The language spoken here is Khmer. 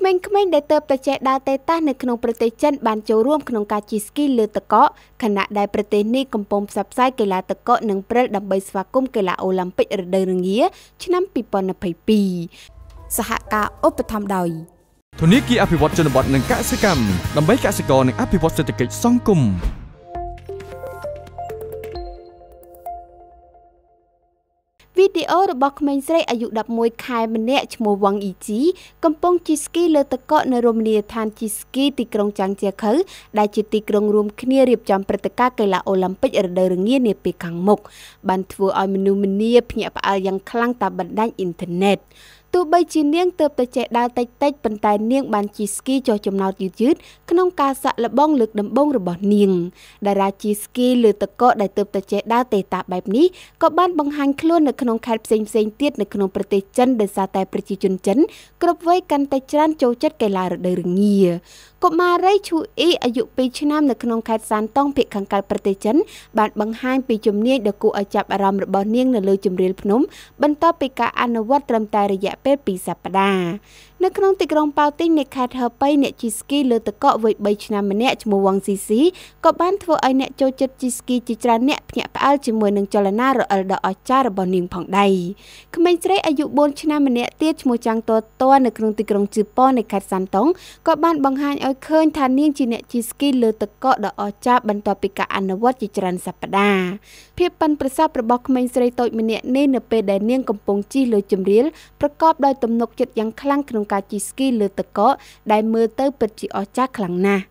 ក្មេងៗដែលទៅតែចេះដើរតេតាស់នៅក្នុងប្រទេសចិនបានចូលរួមក្នុងការជិះស្គីលើទឹកកកខណៈដែលប្រទេសនេះកំពុងផ្សព្វផ្សាយកីឡាទឹកកកនិងព្រិលដើម្បីស្វាគមន៍កីឡាអូឡ িম্প ិករដូវរងាឆ្នាំ2022សហការឧបត្ថម្ភដោយធនាគារអភិវឌ្ឍជនបទនិងកសិកម្មដើម្បីកសិករនិងអភិវឌ្ឍសេដ្ឋកិច្ចសង្គម វីដេអូរបស់ក្មេងស្រីអាយុ11ខែម្នាក់ឈ្មោះវ៉ាងអ៊ីជីកំពុងជិះស្គីលើទឹកកកនៅរមណីយដ្ឋានជិះស្គីទីក្រុងចាំងជាខៅដែលជាទីក្រុងរួមគ្នារៀបចំព្រឹត្តិការណ៍កីឡាអូឡ িম্প ិករដូវរងានាពេលខាងមុខបានធ្វើឲ្យមនុស្សម្នាភ្ញាក់ផ្អើលយ៉ាងខ្លាំងតាមបណ្ដាញអ៊ីនធឺណិត ទោះបីជានាងទៅតែចេះដើរតិចតិចប៉ុន្តែនាងបានជិះស្គីចុះចំណោទយឺតយឺតក្នុងការសាក់លបងលើកដំបូងរបស់នាងតារាជិះស្គីលើទឹកកកដែលទៅតែចេះដើរទេតាបែបនេះក៏បានបង្ហាញខ្លួននៅក្នុងខេត្តផ្សេងផ្សេងទៀតនៅក្នុងប្រទេសចិនដោយសារតែប្រជាជនចិនគ្រប់វ័យកាន់តែច្រើនចូលចិត្តកីឡារដូវរងាកុមារីឈូអ៊ីអាយុ2ឆ្នាំនៅក្នុងខេត្តសានតុងភាគខាងកើតប្រទេសចិនបានបង្ហាញពីជំនាញដ៏គួរឲ្យចាប់អារម្មណ៍របស់នាងនៅលើជម្រាលភ្នំបន្ទាប់ពីការអនុវត្តត្រឹមតែរយៈពេល2សប្តាហ៍ នៅក្នុងទីក្រុងប៉ៅទីងនៃខេត្តហឺប៉ៃអ្នកជិះស្គីលើទឹកកកវ័យ3ឆ្នាំម្នាក់ឈ្មោះវ៉ាងស៊ីស៊ីក៏បានធ្វើឲ្យអ្នកចូលចិត្តជិះស្គីជាច្រើនអ្នកភ្ញាក់ផ្អើលជាមួយនឹងចលនារអិលដ៏អស្ចារ្យរបស់នាងផងដែរក្មេងស្រីអាយុ4ឆ្នាំម្នាក់ទៀតឈ្មោះចាំងតតនៅក្នុងទីក្រុងជឺប៉នៃខេត្តសាន់តុងក៏បានបង្ហាញឲ្យឃើញថានាងជាអ្នកជិះស្គីលើទឹកកកដ៏អស្ចារ្យបន្ទាប់ពីការអនុវត្តជាច្រើនសប្តាហ៍ភាពប៉ិនប្រសប់របស់ក្មេងស្រីតូចម្នាក់នេះនៅពេលដែលនាងកំពុងជិះលើជម្រាលប្រកបដោយទំនុកចិត្តយ៉ាងខ្លាំងក្នុងការជិះស្គីលើទឹកកកដែលមើលទៅពិតជាអស្ចារ្យខ្លាំងណាស់